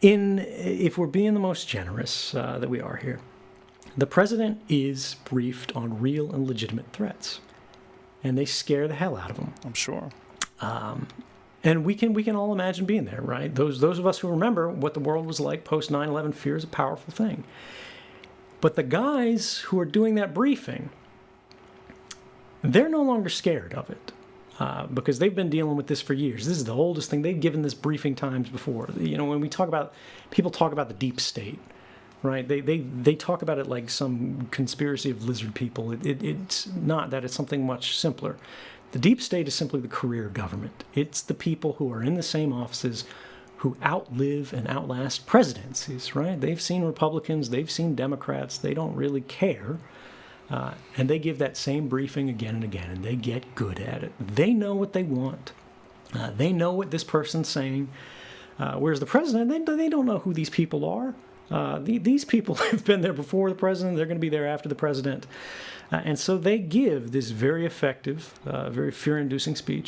in if we're being the most generous uh, that we are here, the president is briefed on real and legitimate threats, and they scare the hell out of him. I'm sure. And we can we can all imagine being there, right? Those those of us who remember what the world was like post 9/11, fear is a powerful thing. But the guys who are doing that briefing, they're no longer scared of it. Uh, because they've been dealing with this for years. This is the oldest thing they've given this briefing times before. You know, when we talk about people talk about the deep state, right? They they they talk about it like some conspiracy of lizard people. It, it, it's not that. It's something much simpler. The deep state is simply the career government. It's the people who are in the same offices who outlive and outlast presidencies, right? They've seen Republicans, they've seen Democrats, they don't really care. Uh, and they give that same briefing again and again, and they get good at it. They know what they want. Uh, they know what this person's saying. Uh, whereas the president, they, they don't know who these people are. Uh, the, these people have been there before the president. They're going to be there after the president. Uh, and so they give this very effective, uh, very fear inducing speech